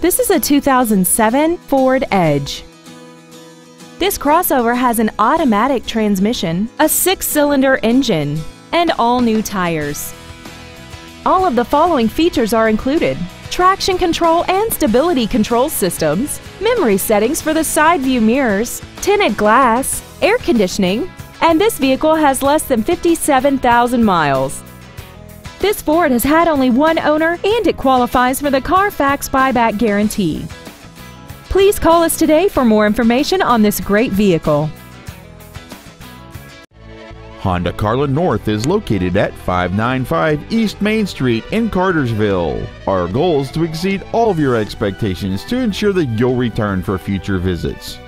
This is a 2007 Ford Edge. This crossover has an automatic transmission, a six-cylinder engine, and all new tires. All of the following features are included. Traction control and stability control systems, memory settings for the side view mirrors, tinted glass, air conditioning, and this vehicle has less than 57,000 miles. This Ford has had only one owner and it qualifies for the Carfax buyback guarantee. Please call us today for more information on this great vehicle. Honda Carland North is located at 595 East Main Street in Cartersville. Our goal is to exceed all of your expectations to ensure that you'll return for future visits.